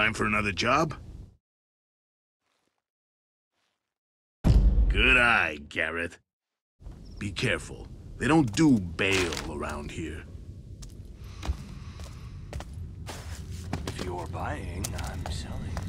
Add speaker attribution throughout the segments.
Speaker 1: Time for another job? Good eye, Garrett. Be careful. They don't do bail around here.
Speaker 2: If you're buying, I'm selling.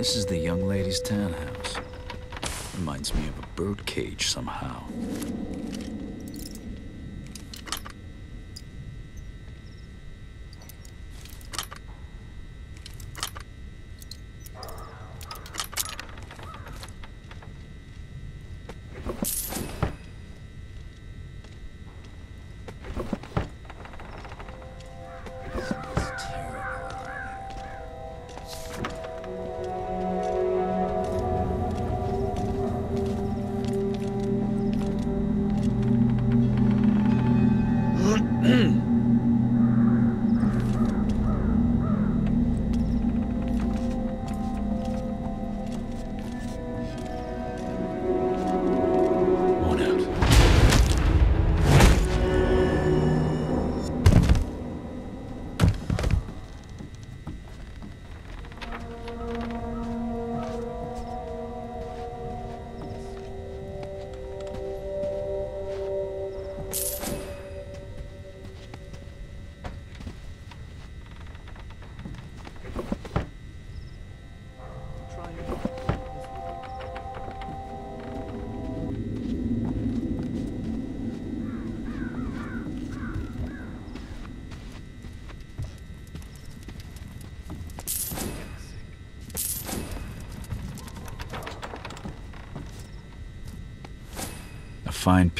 Speaker 3: This is the young lady's townhouse. Reminds me of a birdcage somehow. Out. A fine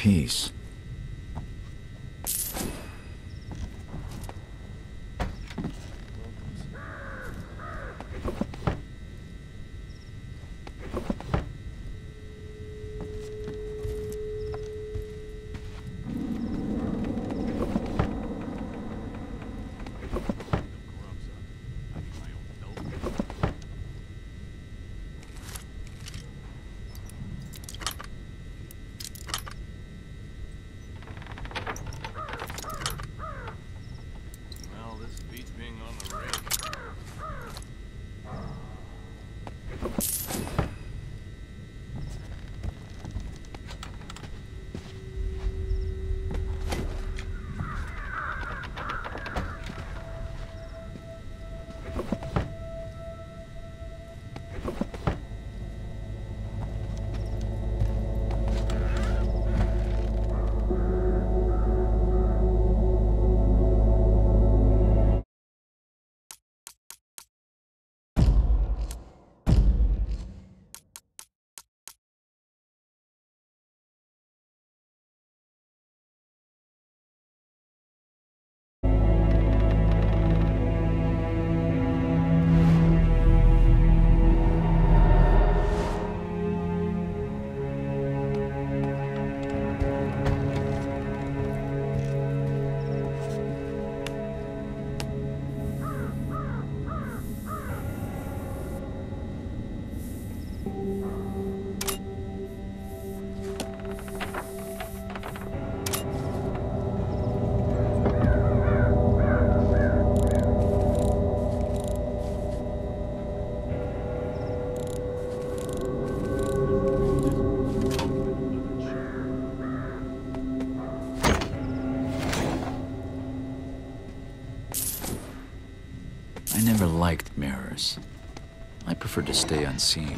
Speaker 3: I never liked mirrors. I prefer to stay unseen.